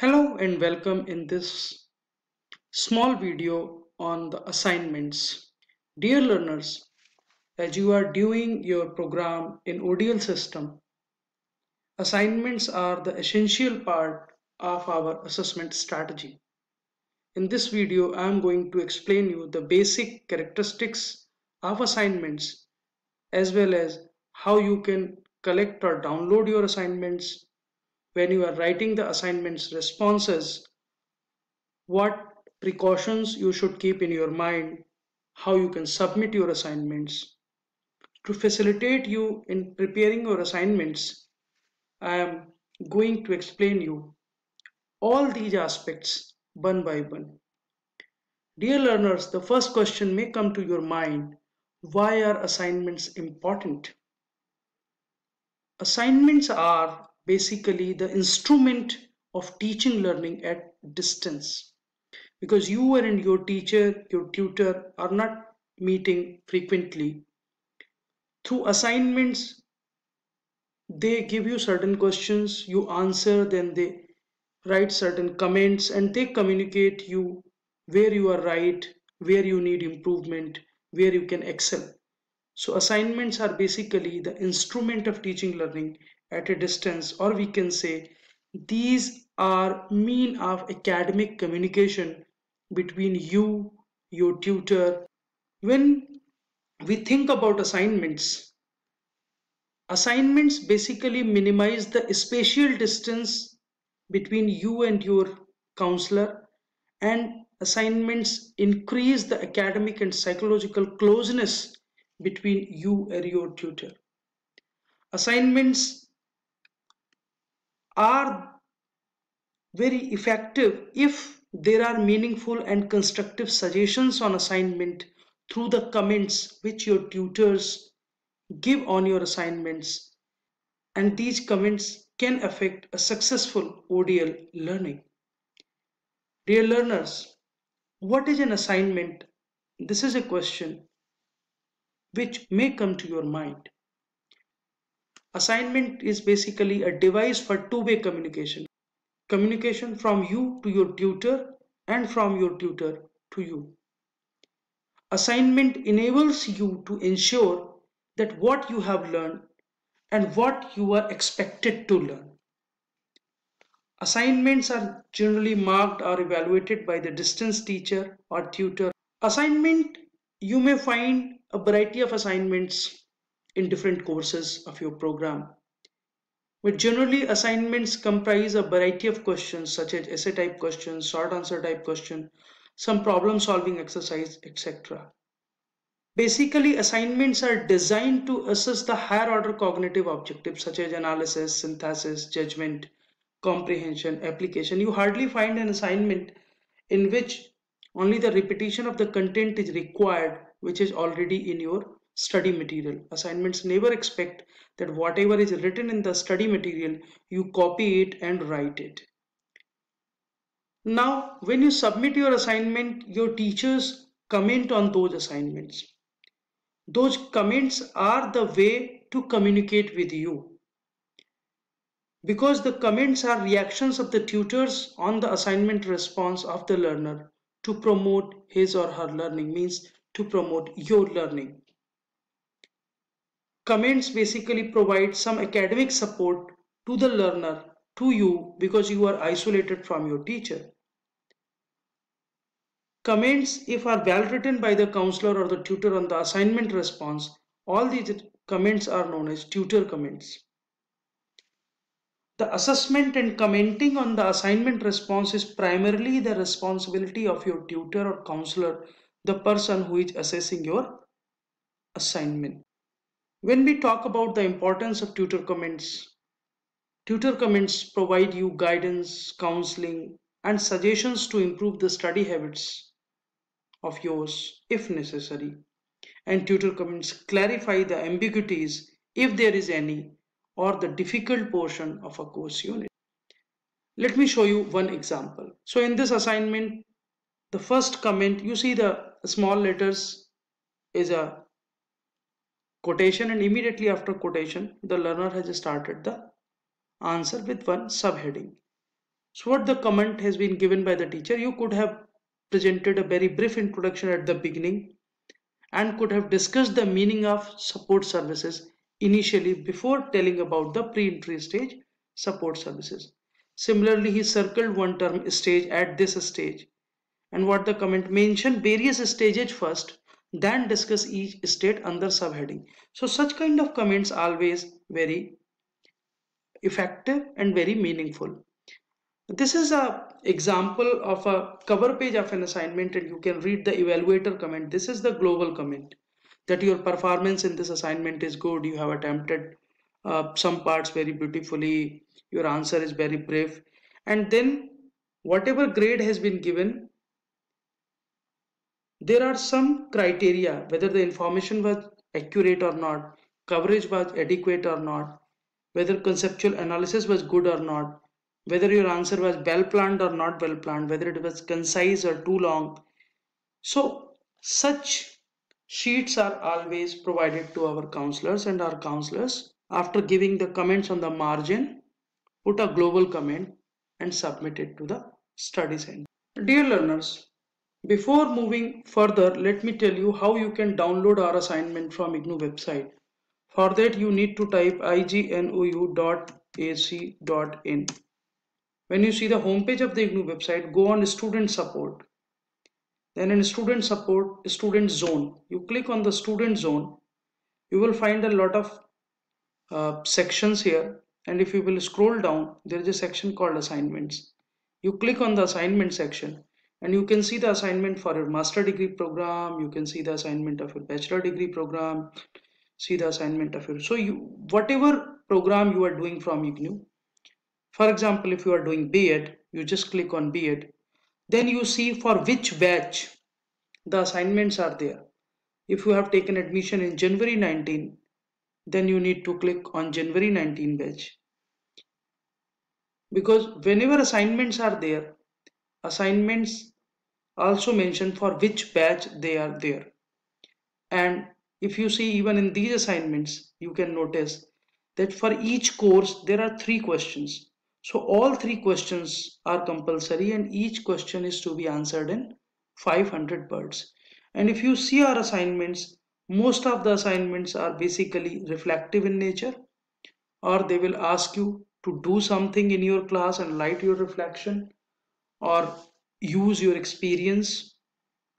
Hello and welcome in this small video on the assignments. Dear learners, as you are doing your program in ODL system, assignments are the essential part of our assessment strategy. In this video, I am going to explain you the basic characteristics of assignments as well as how you can collect or download your assignments when you are writing the assignments responses, what precautions you should keep in your mind, how you can submit your assignments. To facilitate you in preparing your assignments, I am going to explain you all these aspects one by one. Dear learners, the first question may come to your mind, why are assignments important? Assignments are basically the instrument of teaching learning at distance because you and your teacher, your tutor are not meeting frequently. Through assignments, they give you certain questions, you answer, then they write certain comments and they communicate you where you are right, where you need improvement, where you can excel. So assignments are basically the instrument of teaching learning at a distance or we can say these are mean of academic communication between you, your tutor. When we think about assignments, assignments basically minimize the spatial distance between you and your counselor and assignments increase the academic and psychological closeness between you and your tutor. Assignments are very effective if there are meaningful and constructive suggestions on assignment through the comments which your tutors give on your assignments and these comments can affect a successful ODL learning. Dear learners, what is an assignment? This is a question which may come to your mind. Assignment is basically a device for two-way communication. Communication from you to your tutor and from your tutor to you. Assignment enables you to ensure that what you have learned and what you are expected to learn. Assignments are generally marked or evaluated by the distance teacher or tutor. Assignment, you may find a variety of assignments in different courses of your program. But generally assignments comprise a variety of questions such as essay type questions, short answer type question, some problem solving exercise, etc. Basically, assignments are designed to assess the higher order cognitive objectives such as analysis, synthesis, judgment, comprehension, application. You hardly find an assignment in which only the repetition of the content is required which is already in your study material. Assignments never expect that whatever is written in the study material, you copy it and write it. Now, when you submit your assignment, your teachers comment on those assignments. Those comments are the way to communicate with you. Because the comments are reactions of the tutors on the assignment response of the learner to promote his or her learning means to promote your learning. Comments basically provide some academic support to the learner, to you, because you are isolated from your teacher. Comments, if are well written by the counselor or the tutor on the assignment response, all these comments are known as tutor comments. The assessment and commenting on the assignment response is primarily the responsibility of your tutor or counselor, the person who is assessing your assignment. When we talk about the importance of tutor comments, tutor comments provide you guidance, counseling, and suggestions to improve the study habits of yours if necessary. And tutor comments clarify the ambiguities if there is any or the difficult portion of a course unit. Let me show you one example. So in this assignment, the first comment, you see the small letters is a quotation and immediately after quotation the learner has started the answer with one subheading So what the comment has been given by the teacher, you could have presented a very brief introduction at the beginning and could have discussed the meaning of support services initially before telling about the pre-entry stage support services. Similarly, he circled one term stage at this stage and what the comment mentioned various stages first then discuss each state under subheading. So such kind of comments always very effective and very meaningful. This is a example of a cover page of an assignment and you can read the evaluator comment. This is the global comment that your performance in this assignment is good. You have attempted uh, some parts very beautifully. Your answer is very brief. And then whatever grade has been given, there are some criteria whether the information was accurate or not, coverage was adequate or not, whether conceptual analysis was good or not, whether your answer was well planned or not well planned, whether it was concise or too long. So such sheets are always provided to our counselors and our counselors after giving the comments on the margin put a global comment and submit it to the study center. Dear learners, before moving further, let me tell you how you can download our assignment from IGNOU website. For that, you need to type ignou.ac.in. When you see the homepage of the IGNOU website, go on student support. Then in student support, student zone, you click on the student zone. You will find a lot of uh, sections here. And if you will scroll down, there is a section called assignments. You click on the assignment section and you can see the assignment for your master degree program you can see the assignment of your bachelor degree program see the assignment of your so you whatever program you are doing from IGNOU for example if you are doing B.Ed you just click on B.Ed then you see for which batch the assignments are there. If you have taken admission in January 19 then you need to click on January 19 batch. Because whenever assignments are there assignments also mention for which batch they are there. And if you see even in these assignments you can notice that for each course there are three questions. So all three questions are compulsory and each question is to be answered in 500 words. And if you see our assignments most of the assignments are basically reflective in nature or they will ask you to do something in your class and write your reflection or use your experience.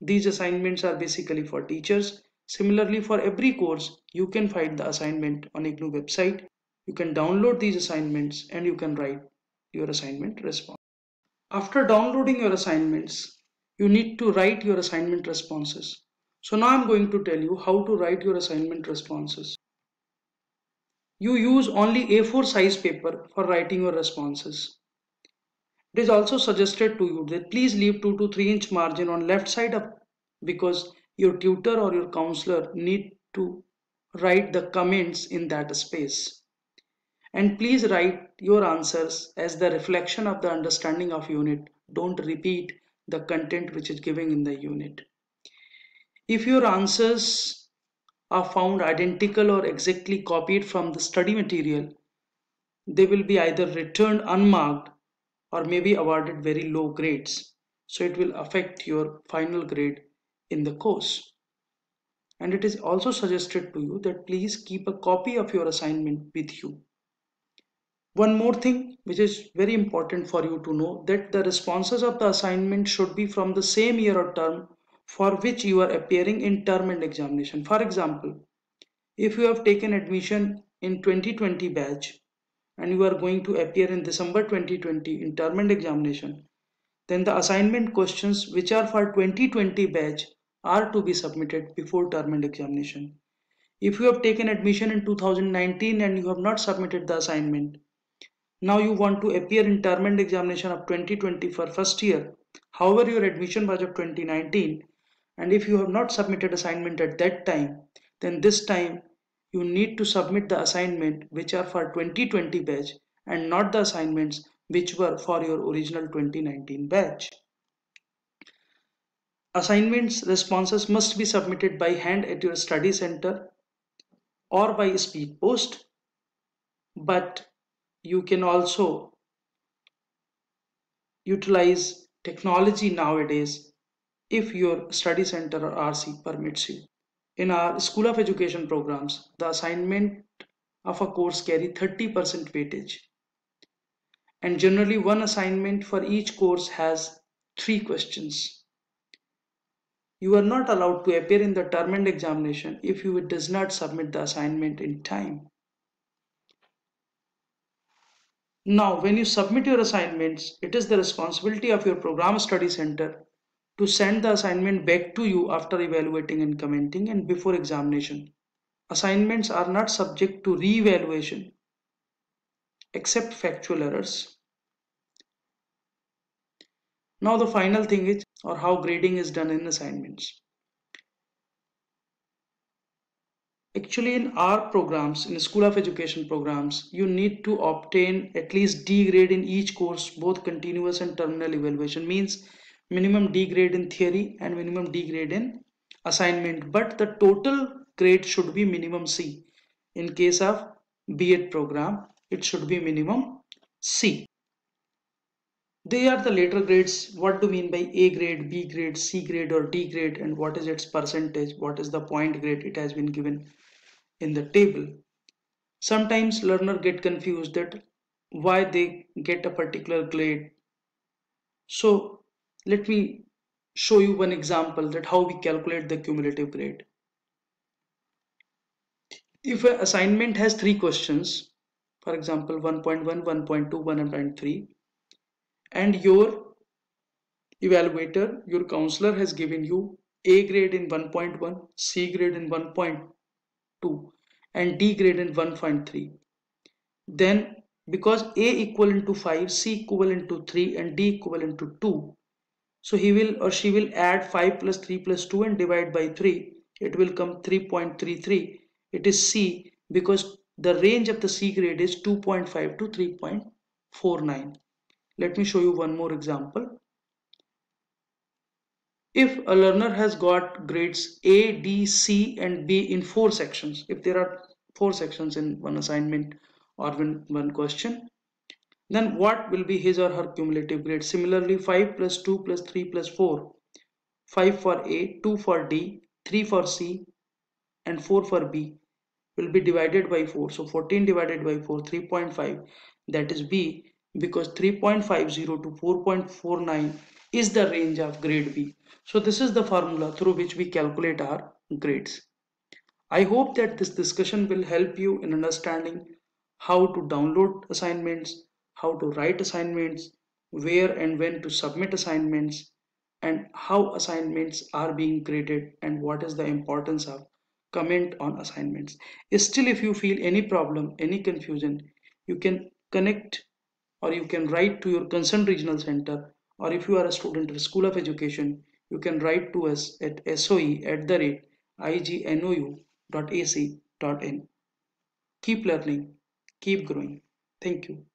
These assignments are basically for teachers. Similarly, for every course, you can find the assignment on IGNOU website. You can download these assignments and you can write your assignment response. After downloading your assignments, you need to write your assignment responses. So now I'm going to tell you how to write your assignment responses. You use only A4 size paper for writing your responses. It is also suggested to you that please leave 2 to 3 inch margin on left side up because your tutor or your counselor need to write the comments in that space. And please write your answers as the reflection of the understanding of unit. Don't repeat the content which is given in the unit. If your answers are found identical or exactly copied from the study material, they will be either returned unmarked or maybe awarded very low grades. So it will affect your final grade in the course. And it is also suggested to you that please keep a copy of your assignment with you. One more thing which is very important for you to know that the responses of the assignment should be from the same year or term for which you are appearing in term-end examination. For example, if you have taken admission in 2020 batch and you are going to appear in December 2020 in term-end examination, then the assignment questions which are for 2020 batch are to be submitted before term-end examination. If you have taken admission in 2019 and you have not submitted the assignment, now you want to appear in term-end examination of 2020 for first year. However, your admission was of 2019 and if you have not submitted assignment at that time, then this time you need to submit the assignment which are for 2020 batch and not the assignments which were for your original 2019 batch. Assignments responses must be submitted by hand at your study center or by speed post but you can also utilize technology nowadays if your study center or RC permits you. In our School of Education programs, the assignment of a course carry 30% weightage. And generally one assignment for each course has three questions. You are not allowed to appear in the term-end examination if you does not submit the assignment in time. Now, when you submit your assignments, it is the responsibility of your program study center to send the assignment back to you after evaluating and commenting and before examination. Assignments are not subject to re-evaluation except factual errors. Now the final thing is or how grading is done in assignments. Actually in our programs, in School of Education programs, you need to obtain at least D grade in each course, both continuous and terminal evaluation means minimum D grade in theory and minimum D grade in assignment. But the total grade should be minimum C. In case of B.Ed program, it should be minimum C. They are the later grades. What do you mean by A grade, B grade, C grade or D grade and what is its percentage? What is the point grade? It has been given in the table. Sometimes learner get confused that why they get a particular grade. So let me show you one example that how we calculate the cumulative grade. If an assignment has three questions, for example 1.1, 1.2, 1.3 and your evaluator, your counselor has given you A grade in 1.1, C grade in 1.2 and D grade in 1.3 then because A equivalent to 5 C equivalent to 3 and D equivalent to 2 so he will or she will add 5 plus 3 plus 2 and divide by 3 it will come 3.33 it is C because the range of the C grade is 2.5 to 3.49 let me show you one more example. If a learner has got grades A, D, C and B in four sections, if there are four sections in one assignment or one, one question, then what will be his or her cumulative grade? Similarly, 5 plus 2 plus 3 plus 4, 5 for A, 2 for D, 3 for C and 4 for B will be divided by 4. So 14 divided by 4, 3.5 that is B because 3.50 to 4.49 is the range of grade B. So this is the formula through which we calculate our grades. I hope that this discussion will help you in understanding how to download assignments, how to write assignments, where and when to submit assignments, and how assignments are being graded and what is the importance of comment on assignments. Still, if you feel any problem, any confusion, you can connect or you can write to your concerned regional center or if you are a student at School of Education, you can write to us at soe at the rate ignou.ac.in. Keep learning, keep growing. Thank you.